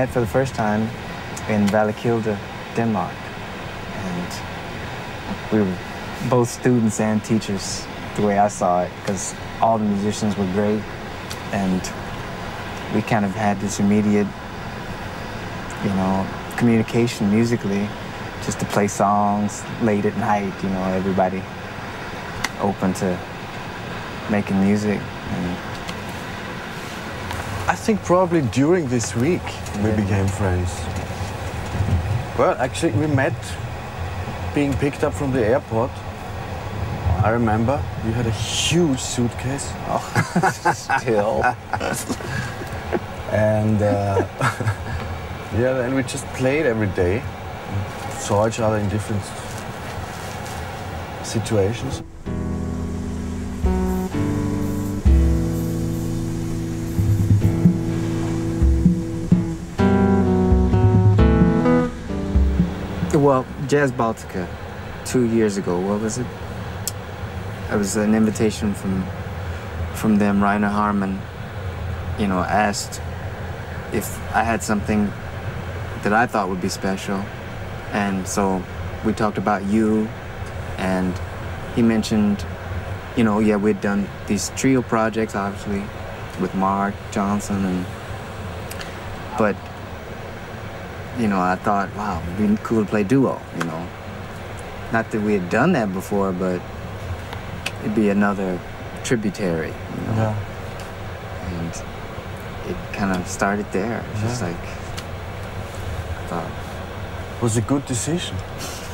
met for the first time in Vallekilde, Denmark. And we were both students and teachers, the way I saw it, because all the musicians were great. And we kind of had this immediate, you know, communication musically, just to play songs late at night, you know, everybody open to making music. And think probably during this week we Yeah. became friends. Well, actually, we met being picked up from the airport. I remember you had a huge suitcase, still, and uh, yeah, and we just played every day, saw each other in different situations. Well, Jazz Baltica, two years ago, what was it? It was an invitation from from them. Rainer Haarmann, you know, asked if I had something that I thought would be special, and so we talked about you, and he mentioned, you know, yeah, we'd done these trio projects, obviously, with Marc Johnson, and but you know, I thought, wow, it'd be cool to play duo, you know. Not that we had done that before, but it'd be another tributary, you know. Yeah. And it kind of started there. It's just like, I thought, It was a good decision.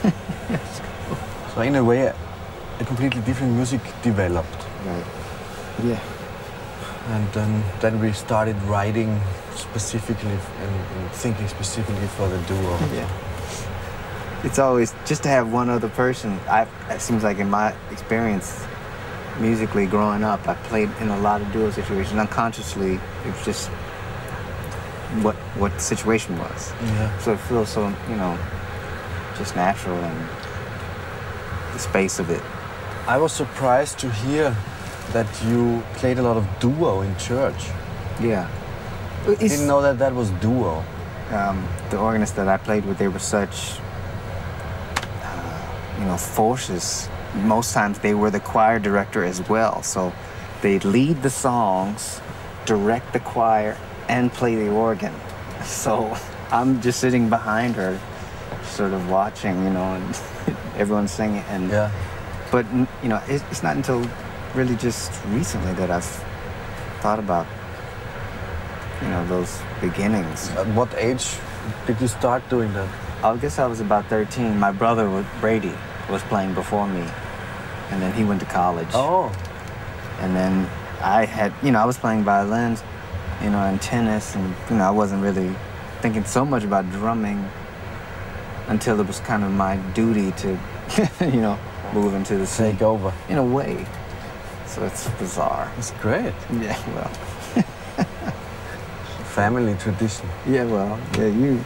so in a way, a completely different music developed, right. Yeah. And then then we started writing specifically and, and thinking specifically for the duo. Yeah. It's always just to have one other person. I it seems like in my experience musically growing up, I played in a lot of duo situations. Unconsciously, it was just what what the situation was. Yeah. So it feels so, you know, just natural and the space of it. I was surprised to hear that you played a lot of duo in church. Yeah. I didn't know that that was duo. um, the organist that I played with, they were such, uh, you know, forces. Most times they were the choir director as well. So they'd lead the songs, direct the choir, and play the organ. So I'm just sitting behind her, sort of watching, you know, and everyone's singing. And Yeah. but you know, it's not until really just recently that I've thought about, you know, those beginnings. At what age did you start doing that? I guess I was about 13. My brother, was, Brady, was playing before me. And then he went to college. Oh. And then I had, you know, I was playing violins, you know, and tennis. And, you know, I wasn't really thinking so much about drumming until it was kind of my duty to, you know, move into the Take over. In a way. So it's bizarre. It's great. Yeah, well. Family tradition. Yeah, well, yeah, you,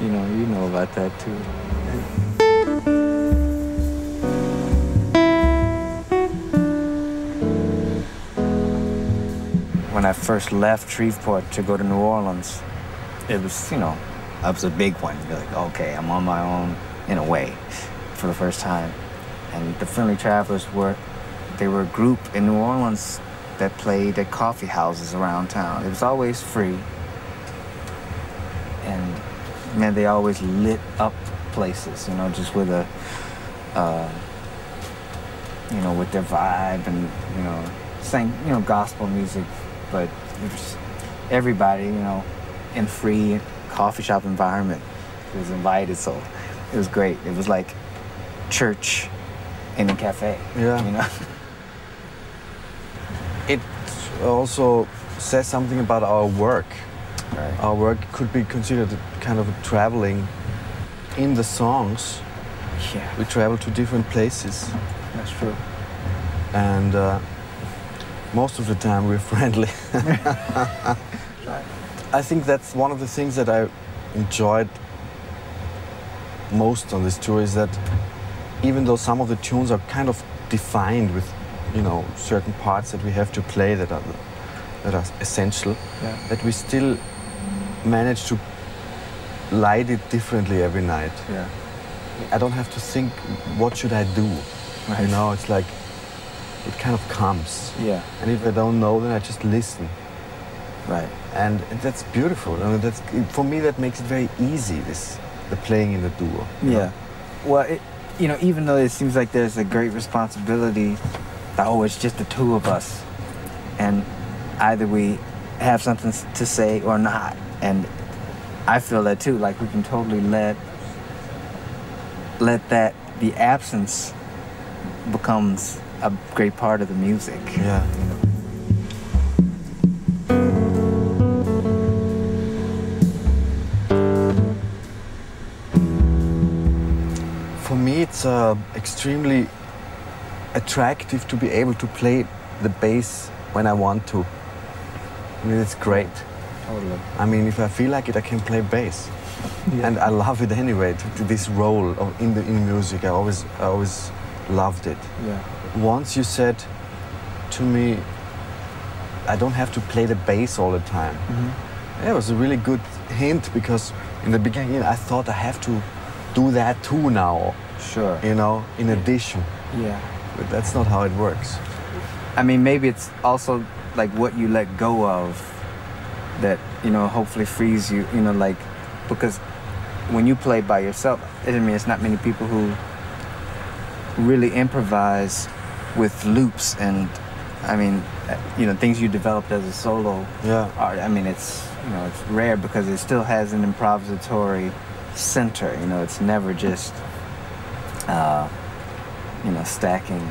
you know, you know about that too. When I first left Shreveport to go to New Orleans, it was, you know, that was a big one. You're like, okay, I'm on my own in a way for the first time. And the Friendly Travelers were, they were a group in New Orleans that played at coffee houses around town. It was always free and man, they always lit up places, you know, just with a, uh, you know, with their vibe and you know, sang, you know, gospel music, but everybody, you know, in free coffee shop environment was invited, so it was great. It was like church in a cafe, Yeah. you know. Also says something about our work. Right. Our work could be considered kind of traveling in the songs. Yeah, We travel to different places, that's true. and uh, most of the time we're friendly. I think that's one of the things that I enjoyed most on this tour is that even though some of the tunes are kind of defined with, you know, certain parts that we have to play that are that are essential, Yeah. that we still manage to light it differently every night. Yeah. I don't have to think what should I do. Right. You know, it's like it kind of comes. Yeah. And if I don't know, then I just listen. Right. And that's beautiful. I mean, that's for me that makes it very easy. This the playing in the duo. you know? Yeah. Well, it, you know, even though it seems like there's a great responsibility, oh, it's just the two of us, and either we have something to say or not, and I feel that too. Like we can totally let let that the absence becomes a great part of the music. Yeah. You know? For me, it's uh, extremely attractive to be able to play the bass when I want to. I mean, it's great. Totally. I mean, if I feel like it, I can play bass, and I love it anyway. To, to this role of in the in music, I always I always loved it. yeah. Once you said to me, I don't have to play the bass all the time. Mm-hmm. Yeah, it was a really good hint because in the beginning I thought I have to do that too now, Sure. you know, in addition. Yeah. But that's not how it works. I mean, maybe it's also like what you let go of that, you know, hopefully frees you, you know, like, because when you play by yourself, I mean, it's not many people who really improvise with loops and, I mean, you know, things you developed as a solo Yeah. art. I mean, it's, you know, it's rare because it still has an improvisatory center, you know, it's never just, uh, you know, stacking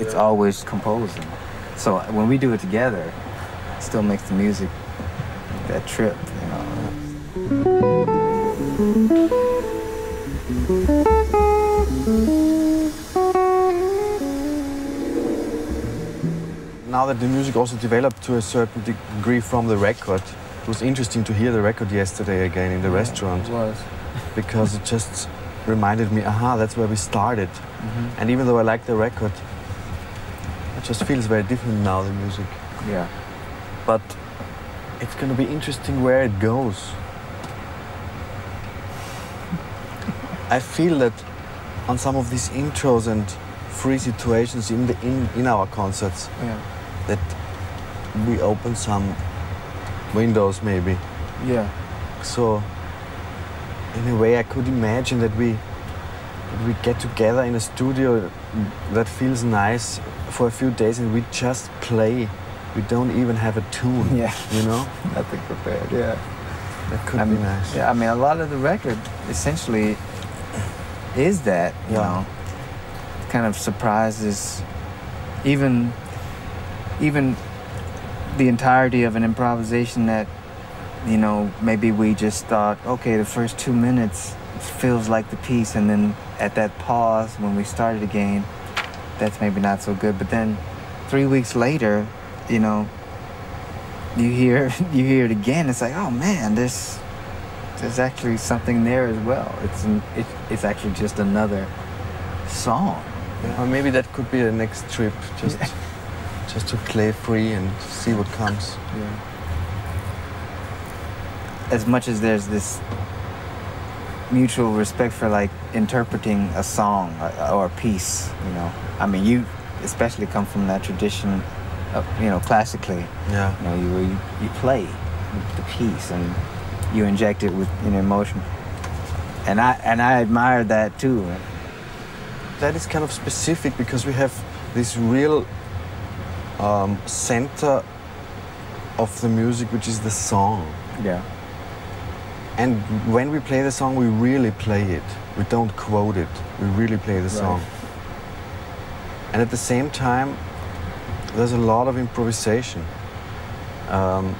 it's always composing. So uh, when we do it together, it still makes the music that trip, you know. Now that the music also developed to a certain degree from the record, it was interesting to hear the record yesterday again in the restaurant It was. because it just reminded me, aha, that's where we started. Mm-hmm. And even though I like the record, it just feels very different now, the music. Yeah. But it's gonna be interesting where it goes. I feel that on some of these intros and free situations in the in, in our concerts Yeah. that we open some windows maybe. Yeah. So in a way I could imagine that we that we get together in a studio that feels nice for a few days and we just play. We don't even have a tune. Yeah. You know? Nothing prepared. Yeah. That could I be mean, nice. Yeah. I mean, a lot of the record essentially is that, you Yeah. know, kind of surprises, even, even the entirety of an improvisation that, you know, maybe we just thought, okay, the first two minutes feels like the piece, and then at that pause when we started again, that's maybe not so good. But then three weeks later, you know, you hear you hear it again. It's like, oh man, there's there's actually something there as well. It's it, it's actually just another song. Or maybe that could be the next trip, just just to play free and see what comes. Yeah. As much as there's this mutual respect for like interpreting a song or, or a piece, you know. I mean, you especially come from that tradition of, you know, classically. Yeah. You know, you you, you play the piece and you inject it with you know emotion. And I and I admire that too. That is kind of specific because we have this real um, center of the music, which is the song. Yeah. And when we play the song, we really play it. We don't quote it. We really play the Right. song. And at the same time, there's a lot of improvisation. Um,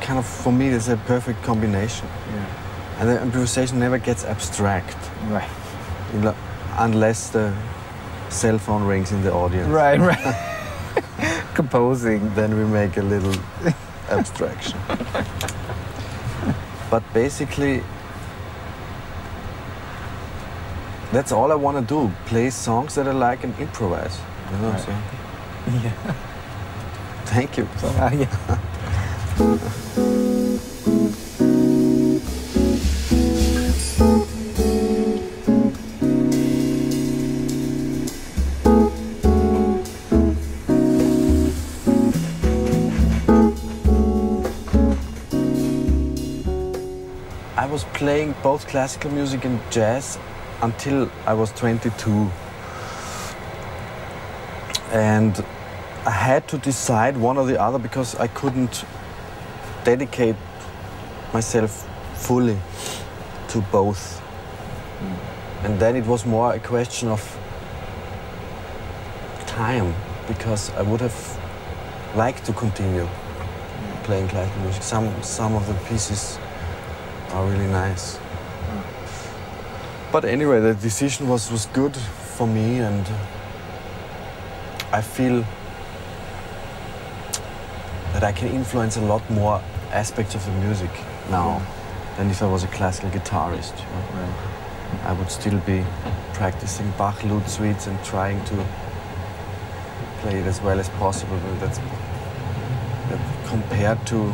kind of, for me, it's a perfect combination. Yeah. And the improvisation never gets abstract Right. unless the cell phone rings in the audience. Right. Right. Composing. Then we make a little abstraction. but basically, that's all I want to do: play songs that I like and improvise. You know what I'm Right. saying? Yeah. Thank you. So, uh, yeah. playing both classical music and jazz until I was 22. And I had to decide one or the other because I couldn't dedicate myself fully to both. Mm. And then it was more a question of time because I would have liked to continue mm. playing classical music. Some, some of the pieces are really nice. But anyway, the decision was, was good for me, and uh, I feel that I can influence a lot more aspects of the music now than if I was a classical guitarist. Right. I would still be practicing Bach lute suites and trying to play it as well as possible. But that's that compared to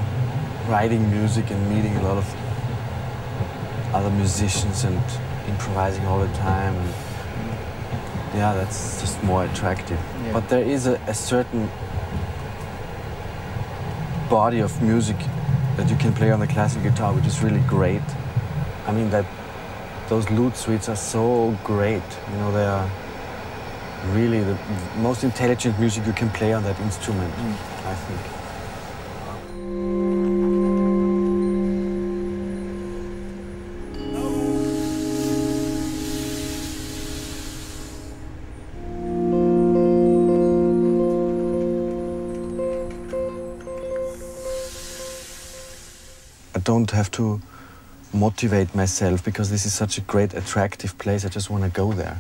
writing music and meeting a lot of other musicians and improvising all the time. And yeah, that's just more attractive. Yeah. But there is a, a certain body of music that you can play on the classical guitar, which is really great. I mean that those lute suites are so great. You know, they are really the most intelligent music you can play on that instrument. Mm. I think. Don't have to motivate myself because this is such a great, attractive place. I just want to go there,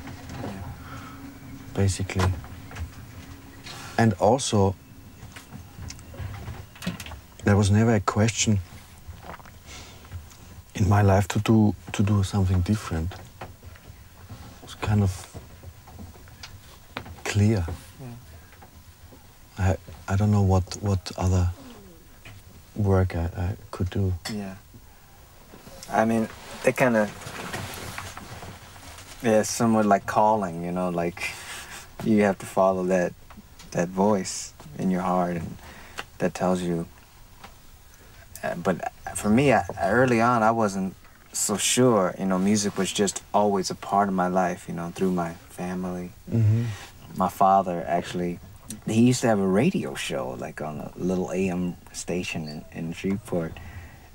basically. And also, there was never a question in my life to do to do something different. It was kind of clear. I I don't know what what other work I, I could do. Yeah. I mean, they kind of, yeah, somewhat like calling, you know, like you have to follow that that voice in your heart, and that tells you. Uh, but for me, I, early on, I wasn't so sure. You know, music was just always a part of my life. You know, through my family. Mm-hmm. My father actually, he used to have a radio show, like on a little AM station in, in Shreveport.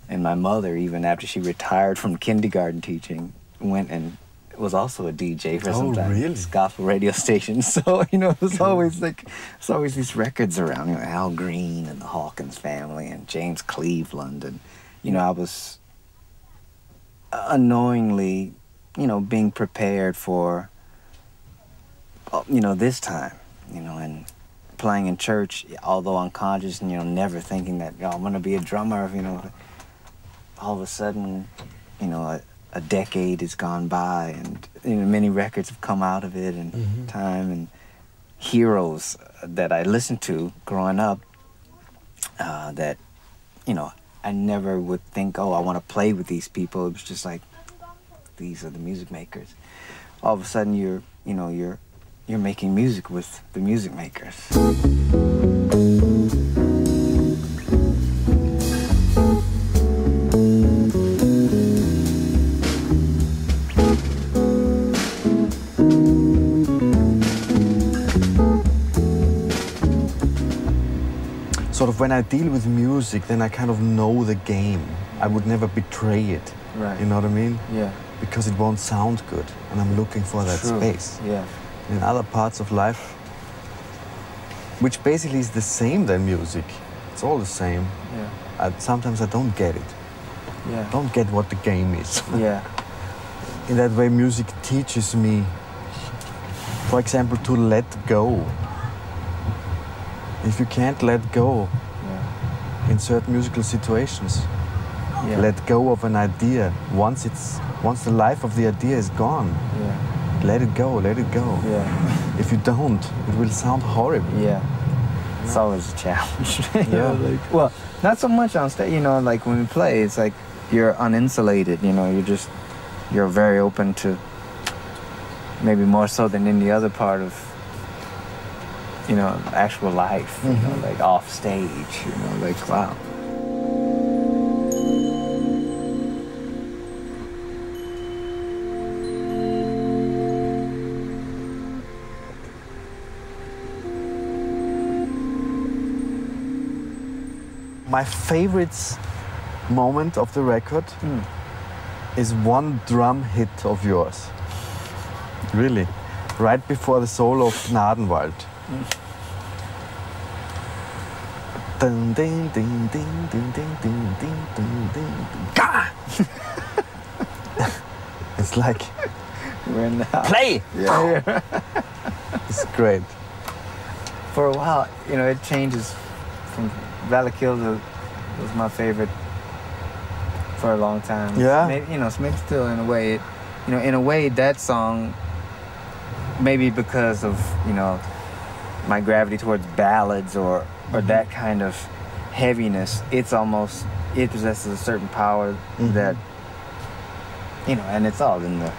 And my mother, even after she retired from kindergarten teaching, went and was also a DJ for Oh, some time. really? Gospel radio station. So, you know, it was always like, there's always these records around, you know, Al Green and the Hawkins family and James Cleveland. And, you know, I was unknowingly, you know, being prepared for, uh, you know, this time, you know, and playing in church, although unconscious, and you know, never thinking that, yo, I'm gonna be a drummer. You know, all of a sudden, you know, a, a decade has gone by, and you know, many records have come out of it, and Mhm. time, and heroes that I listened to growing up. Uh, that, you know, I never would think, oh, I want to play with these people. It was just like, these are the music makers. All of a sudden, you're, you know, you're you're making music with the music makers. Sort of when I deal with music, then I kind of know the game. I would never betray it. Right. You know what I mean? Yeah. Because it won't sound good, and I'm looking for that True. space. Yeah. In other parts of life, which basically is the same than music, it's all the same. Yeah. I, sometimes I don't get it. Yeah. Don't get what the game is. Yeah. In that way, music teaches me, for example, to let go. If you can't let go Yeah. in certain musical situations, Yeah. let go of an idea. Once it's once the life of the idea is gone, Yeah. Let it go, let it go. Yeah. If you don't, it will sound horrible. Yeah. it's always a challenge. Yeah. like, well, not so much on stage. You know, like when we play, it's like you're uninsulated. You know, you're just you're very open to maybe more so than any other part of you know actual life. You know, mm-hmm. like off stage. You know, like wow. My favorite moment of the record Mm. is one drum hit of yours. Really. Right before the solo of Gnadenwald. Ding, ding, ding, ding, ding, ding, ding, ding, ding, ding, ding. It's like, We're in the play! Yeah. It's great. For a while, you know, it changes from Vallekilde was my favorite for a long time. Yeah? Maybe, you know, Smith still in a way, it, you know, in a way that song, maybe because of, you know, my gravity towards ballads or, or that kind of heaviness, it's almost, it possesses a certain power Mhm. that, you know, and it's all in the